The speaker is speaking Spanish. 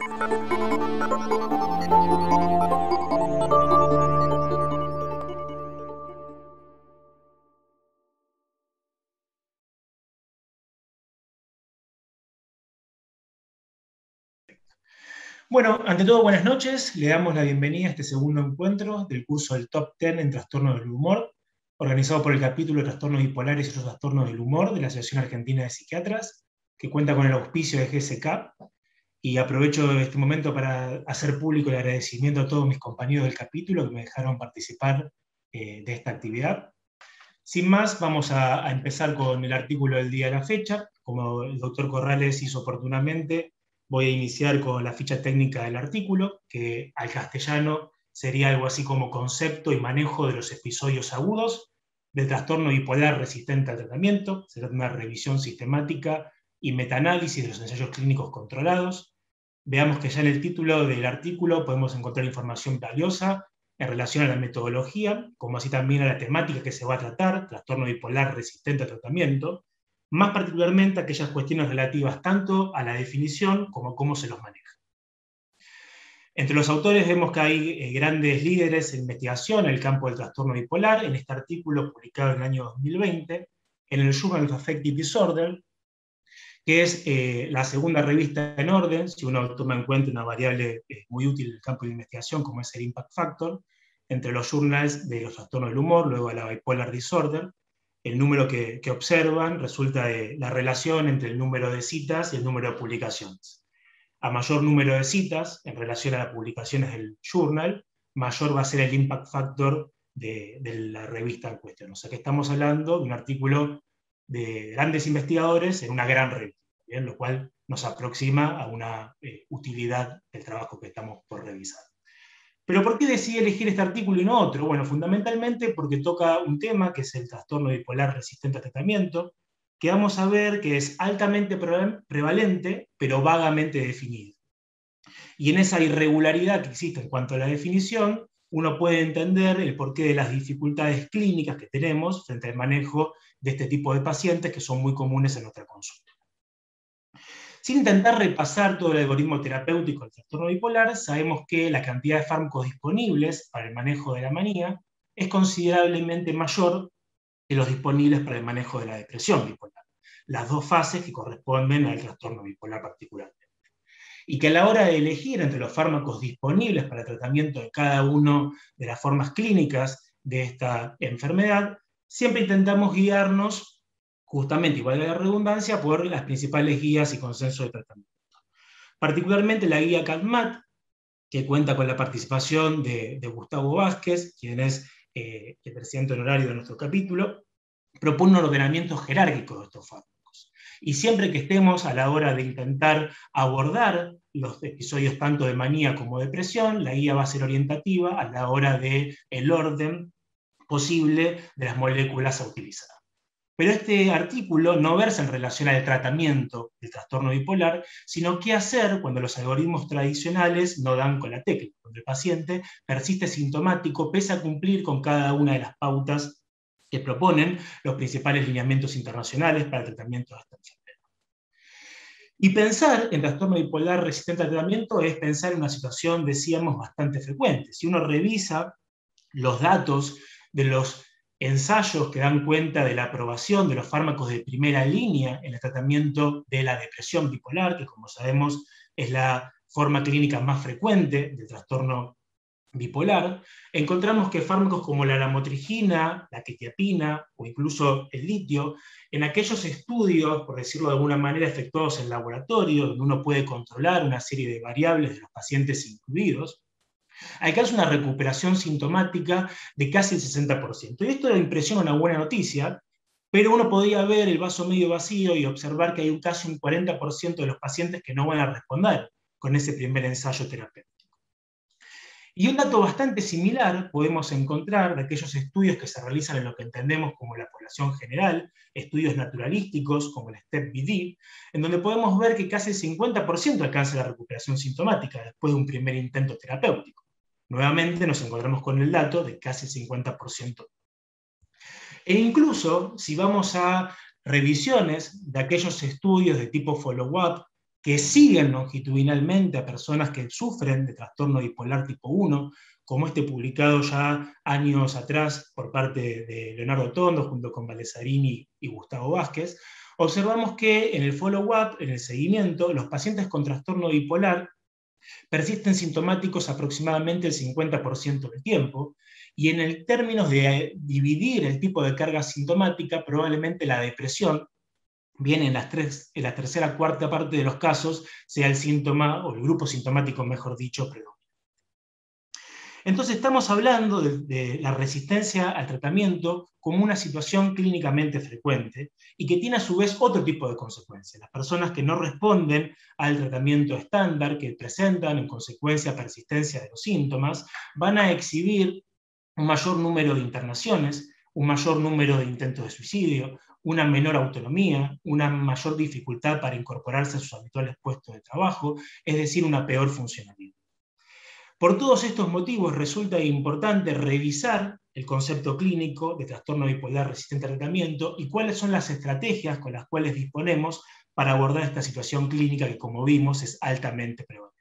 Bueno, ante todo, buenas noches. Le damos la bienvenida a este segundo encuentro del curso del Top 10 en Trastornos del Humor, organizado por el capítulo de Trastornos Bipolares y otros Trastornos del Humor de la Asociación Argentina de Psiquiatras, que cuenta con el auspicio de GSK. Y aprovecho este momento para hacer público el agradecimiento a todos mis compañeros del capítulo que me dejaron participar eh, de esta actividad. Sin más, vamos a, a empezar con el artículo del día de la fecha. Como el doctor Corrales hizo oportunamente, voy a iniciar con la ficha técnica del artículo, que al castellano sería algo así como concepto y manejo de los episodios agudos del trastorno bipolar resistente al tratamiento. Será una revisión sistemática y metaanálisis de los ensayos clínicos controlados. Veamos que ya en el título del artículo podemos encontrar información valiosa en relación a la metodología, como así también a la temática que se va a tratar, trastorno bipolar resistente al tratamiento, más particularmente aquellas cuestiones relativas tanto a la definición como cómo se los maneja. Entre los autores vemos que hay eh, grandes líderes en investigación en el campo del trastorno bipolar, en este artículo publicado en el año 2020, en el Journal of Affective Disorder, que es eh, la segunda revista en orden, si uno toma en cuenta una variable eh, muy útil en el campo de investigación como es el impact factor, entre los journals de los trastornos del humor, luego la bipolar disorder, el número que, observan resulta de la relación entre el número de citas y el número de publicaciones. A mayor número de citas en relación a las publicaciones del journal, mayor va a ser el impact factor de, la revista en cuestión. O sea que estamos hablando de un artículo de grandes investigadores en una gran revista, lo cual nos aproxima a una eh, utilidad del trabajo que estamos por revisar. Pero ¿por qué decidí elegir este artículo y no otro? Bueno, fundamentalmente porque toca un tema que es el trastorno bipolar resistente a tratamiento, que vamos a ver que es altamente prevalente, pero vagamente definido. Y en esa irregularidad que existe en cuanto a la definición, uno puede entender el porqué de las dificultades clínicas que tenemos frente al manejo de este tipo de pacientes que son muy comunes en nuestra consulta. Sin intentar repasar todo el algoritmo terapéutico del trastorno bipolar, sabemos que la cantidad de fármacos disponibles para el manejo de la manía es considerablemente mayor que los disponibles para el manejo de la depresión bipolar, las dos fases que corresponden al trastorno bipolar particularmente. Y que a la hora de elegir entre los fármacos disponibles para el tratamiento de cada una de las formas clínicas de esta enfermedad, siempre intentamos guiarnos justamente, igual que la redundancia, por las principales guías y consensos de tratamiento. Particularmente la guía CADMAT, que cuenta con la participación de, Gustavo Vázquez, quien es eh, el presidente honorario de nuestro capítulo, propone un ordenamiento jerárquico de estos fármacos. Y siempre que estemos a la hora de intentar abordar los episodios tanto de manía como depresión, la guía va a ser orientativa a la hora del el orden posible de las moléculas a utilizar. Pero este artículo no versa en relación al tratamiento del trastorno bipolar, sino qué hacer cuando los algoritmos tradicionales no dan con la tecla, cuando el paciente persiste sintomático pese a cumplir con cada una de las pautas que proponen los principales lineamientos internacionales para el tratamiento de esta enfermedad. Y pensar en trastorno bipolar resistente al tratamiento es pensar en una situación, decíamos, bastante frecuente. Si uno revisa los datos de los ensayos que dan cuenta de la aprobación de los fármacos de primera línea en el tratamiento de la depresión bipolar, que como sabemos es la forma clínica más frecuente del trastorno bipolar, encontramos que fármacos como la lamotrigina, la quetiapina o incluso el litio, en aquellos estudios, por decirlo de alguna manera, efectuados en laboratorio, donde uno puede controlar una serie de variables de los pacientes incluidos, Alcanza una recuperación sintomática de casi el 60%. Y esto impresiona una buena noticia, pero uno podría ver el vaso medio vacío y observar que hay casi un 40% de los pacientes que no van a responder con ese primer ensayo terapéutico. Y un dato bastante similar podemos encontrar de aquellos estudios que se realizan en lo que entendemos como la población general, estudios naturalísticos como el STEP-BD, en donde podemos ver que casi el 50% alcanza la recuperación sintomática después de un primer intento terapéutico. Nuevamente nos encontramos con el dato de casi el 50%. E incluso si vamos a revisiones de aquellos estudios de tipo follow-up que siguen longitudinalmente a personas que sufren de trastorno bipolar tipo 1, como este publicado ya años atrás por parte de Leonardo Tondo junto con Valesarini y Gustavo Vázquez, observamos que en el follow-up, en el seguimiento, los pacientes con trastorno bipolar persisten sintomáticos aproximadamente el 50% del tiempo, y en el términos de dividir el tipo de carga sintomática, probablemente la depresión bien en, las tres, en la tercera cuarta parte de los casos sea el síntoma o el grupo sintomático, mejor dicho, predominante. Entonces estamos hablando de, la resistencia al tratamiento como una situación clínicamente frecuente y que tiene a su vez otro tipo de consecuencias. Las personas que no responden al tratamiento estándar, que presentan en consecuencia persistencia de los síntomas, van a exhibir un mayor número de internaciones, un mayor número de intentos de suicidio, una menor autonomía, una mayor dificultad para incorporarse a sus habituales puestos de trabajo, es decir, una peor funcionalidad. Por todos estos motivos resulta importante revisar el concepto clínico de trastorno bipolar resistente al tratamiento y cuáles son las estrategias con las cuales disponemos para abordar esta situación clínica que, como vimos, es altamente prevalente.